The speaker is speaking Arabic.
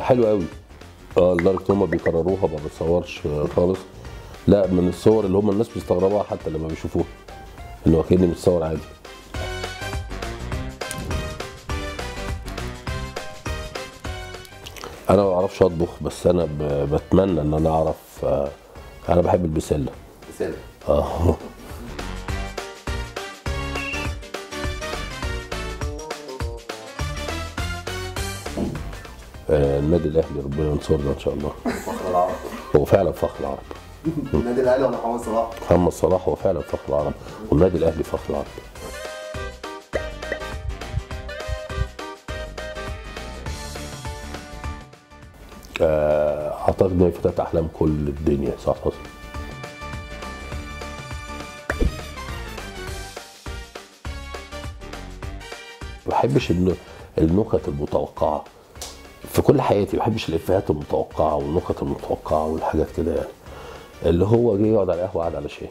حلوة قوي آه لدرجة هم بيكرروها ما بتصورش آه، خالص. لا من الصور اللي هم الناس بيستغربوها حتى لما بيشوفوها انه كأني متصور عادي. أنا ما بعرفش أطبخ بس أنا بتمنى إن أنا أعرف آه، أنا بحب البسلة. رساله آه. النادي الاهلي ربنا ينصرنا إن شاء الله. فخر العرب. هو فعلا فخر العرب. النادي الأهلي ولا محمد صلاح؟ محمد صلاح هو فعلا فخر العرب. والنادي الأهلي فخر العرب. آه، أعتقد ان هي فتاة أحلام كل الدنيا صح؟ حسن ما بحبش الن- النكت المتوقعة. في كل حياتي ما بحبش الإفيهات المتوقعة والنكت المتوقعة والحاجات كده يعني. اللي هو جه يقعد على القهوة قعد على شاي.